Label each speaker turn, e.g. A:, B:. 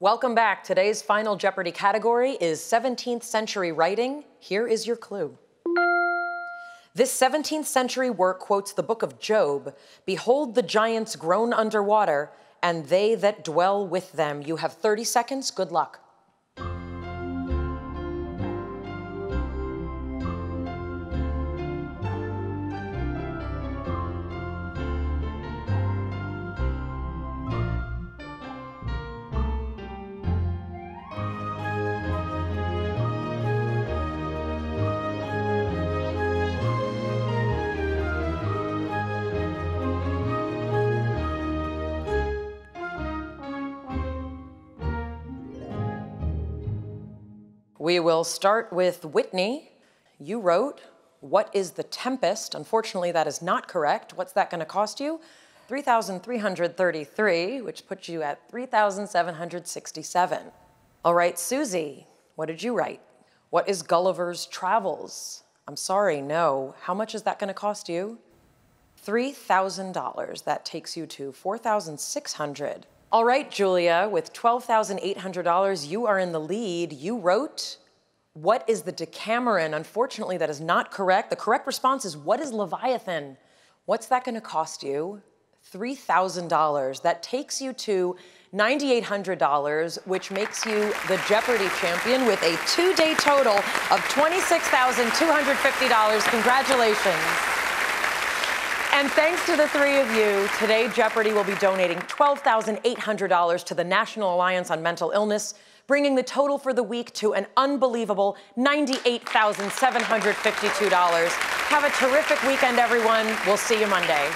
A: Welcome back. Today's final Jeopardy category is 17th century writing. Here is your clue. This 17th century work quotes the book of Job Behold the giants groan underwater, and they that dwell with them. You have 30 seconds. Good luck. We will start with Whitney. You wrote, What is the Tempest? Unfortunately, that is not correct. What's that going to cost you? 3,333, which puts you at 3,767. All right, Susie, what did you write? What is Gulliver's Travels? I'm sorry, no. How much is that going to cost you? $3,000. That takes you to 4,600. All right, Julia, with $12,800, you are in the lead. You wrote, What is the Decameron? Unfortunately, that is not correct. The correct response is, What is Leviathan? What's that going to cost you? $3,000. That takes you to $9,800, which makes you the Jeopardy champion with a two day total of $26,250. Congratulations. And thanks to the three of you, today Jeopardy will be donating $12,800 to the National Alliance on Mental Illness, bringing the total for the week to an unbelievable $98,752. Have a terrific weekend, everyone. We'll see you Monday.